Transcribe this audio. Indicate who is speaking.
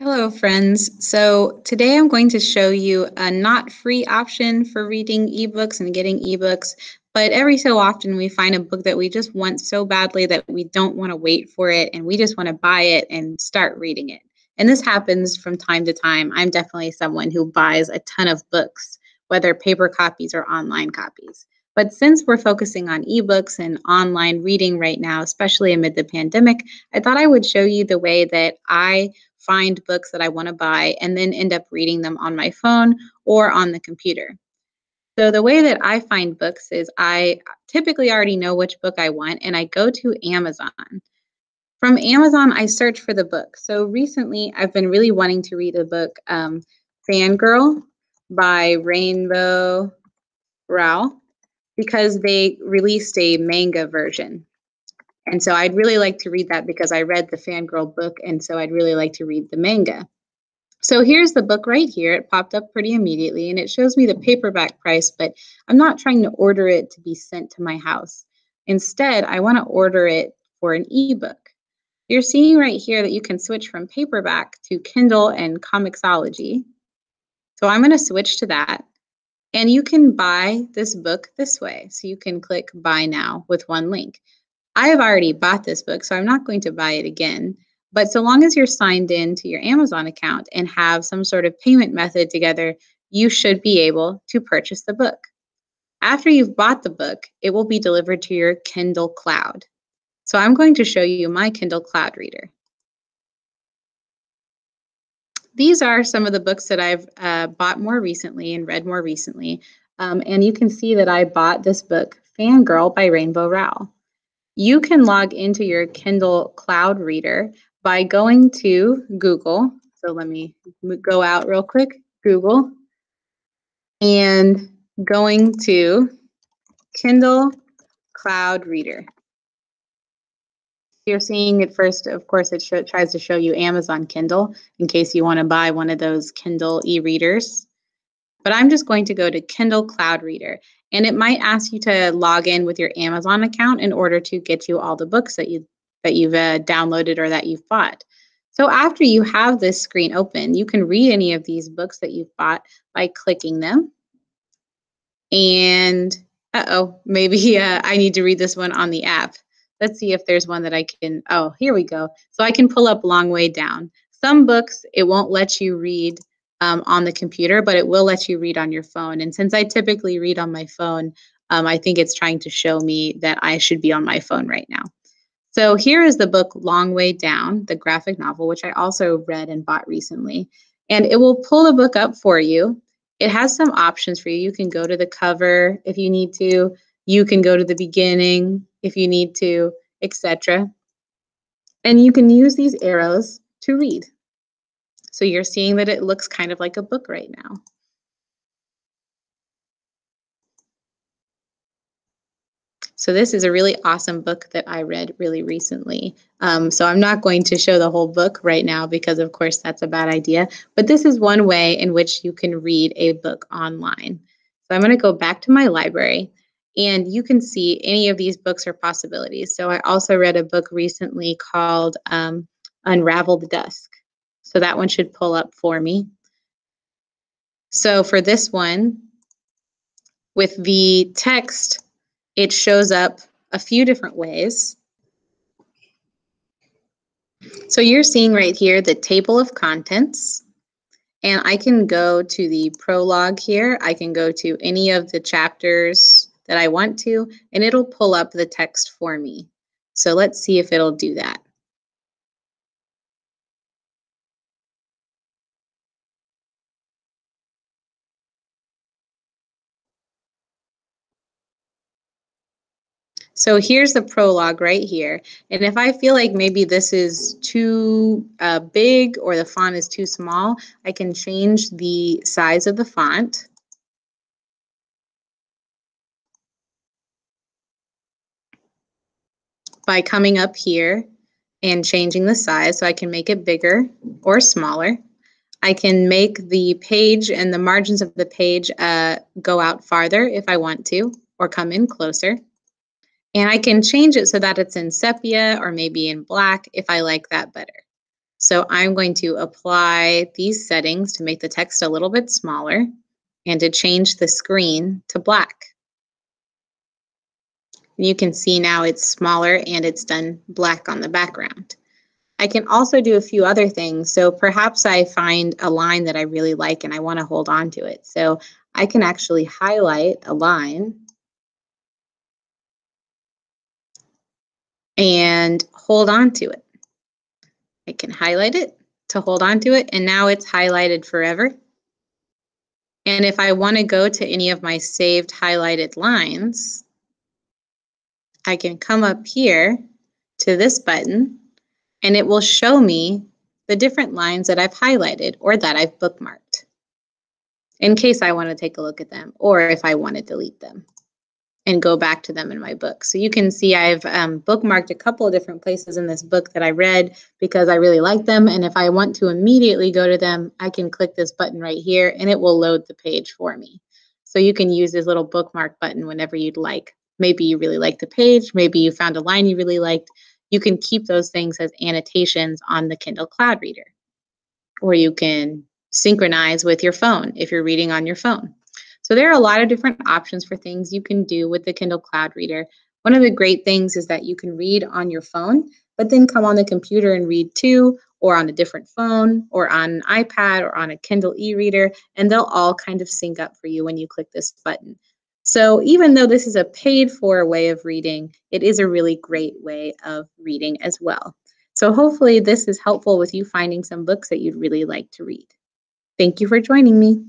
Speaker 1: Hello, friends. So today I'm going to show you a not free option for reading ebooks and getting ebooks, but every so often we find a book that we just want so badly that we don't want to wait for it and we just want to buy it and start reading it. And this happens from time to time. I'm definitely someone who buys a ton of books, whether paper copies or online copies. But since we're focusing on ebooks and online reading right now, especially amid the pandemic, I thought I would show you the way that I find books that I want to buy and then end up reading them on my phone or on the computer. So, the way that I find books is I typically already know which book I want and I go to Amazon. From Amazon, I search for the book. So, recently I've been really wanting to read the book um, Fangirl by Rainbow Rowell because they released a manga version. And so I'd really like to read that because I read the Fangirl book, and so I'd really like to read the manga. So here's the book right here. It popped up pretty immediately, and it shows me the paperback price, but I'm not trying to order it to be sent to my house. Instead, I want to order it for an ebook. You're seeing right here that you can switch from paperback to Kindle and Comixology. So I'm going to switch to that. And you can buy this book this way. So you can click buy now with one link. I have already bought this book, so I'm not going to buy it again. But so long as you're signed in to your Amazon account and have some sort of payment method together, you should be able to purchase the book. After you've bought the book, it will be delivered to your Kindle Cloud. So I'm going to show you my Kindle Cloud Reader. These are some of the books that I've uh, bought more recently and read more recently. Um, and you can see that I bought this book, Fangirl by Rainbow Rowell. You can log into your Kindle Cloud Reader by going to Google. So let me go out real quick, Google, and going to Kindle Cloud Reader. You're seeing it first, of course, it show, tries to show you Amazon Kindle in case you want to buy one of those Kindle e-readers. But I'm just going to go to Kindle Cloud Reader and it might ask you to log in with your Amazon account in order to get you all the books that you that you've uh, downloaded or that you've bought. So after you have this screen open, you can read any of these books that you've bought by clicking them. And uh-oh, maybe uh, I need to read this one on the app. Let's see if there's one that I can, oh, here we go. So I can pull up Long Way Down. Some books, it won't let you read um, on the computer, but it will let you read on your phone. And since I typically read on my phone, um, I think it's trying to show me that I should be on my phone right now. So here is the book Long Way Down, the graphic novel, which I also read and bought recently. And it will pull the book up for you. It has some options for you. You can go to the cover if you need to. You can go to the beginning if you need to, etc. And you can use these arrows to read. So you're seeing that it looks kind of like a book right now. So this is a really awesome book that I read really recently. Um, so I'm not going to show the whole book right now because of course that's a bad idea, but this is one way in which you can read a book online. So I'm going to go back to my library and you can see any of these books or possibilities. So I also read a book recently called um, Unravel the Dusk. So that one should pull up for me. So for this one, with the text, it shows up a few different ways. So you're seeing right here the table of contents. And I can go to the prologue here. I can go to any of the chapters that I want to, and it'll pull up the text for me. So let's see if it'll do that. So here's the prologue right here. And if I feel like maybe this is too uh, big or the font is too small, I can change the size of the font. by coming up here and changing the size so I can make it bigger or smaller. I can make the page and the margins of the page uh, go out farther if I want to or come in closer. And I can change it so that it's in sepia or maybe in black if I like that better. So I'm going to apply these settings to make the text a little bit smaller and to change the screen to black. You can see now it's smaller and it's done black on the background. I can also do a few other things. So perhaps I find a line that I really like and I want to hold on to it. So I can actually highlight a line and hold on to it. I can highlight it to hold on to it and now it's highlighted forever. And if I want to go to any of my saved highlighted lines, I can come up here to this button and it will show me the different lines that I've highlighted or that I've bookmarked in case I want to take a look at them or if I want to delete them and go back to them in my book. So you can see I've um, bookmarked a couple of different places in this book that I read because I really like them. And if I want to immediately go to them, I can click this button right here and it will load the page for me. So you can use this little bookmark button whenever you'd like. Maybe you really like the page, maybe you found a line you really liked, you can keep those things as annotations on the Kindle Cloud Reader. Or you can synchronize with your phone if you're reading on your phone. So there are a lot of different options for things you can do with the Kindle Cloud Reader. One of the great things is that you can read on your phone, but then come on the computer and read too, or on a different phone, or on an iPad, or on a Kindle e-reader, and they'll all kind of sync up for you when you click this button. So even though this is a paid for way of reading, it is a really great way of reading as well. So hopefully this is helpful with you finding some books that you'd really like to read. Thank you for joining me.